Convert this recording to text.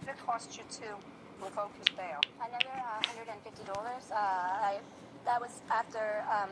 did it cost you to revoke his bail? Another uh, $150. Uh, I, that was after um,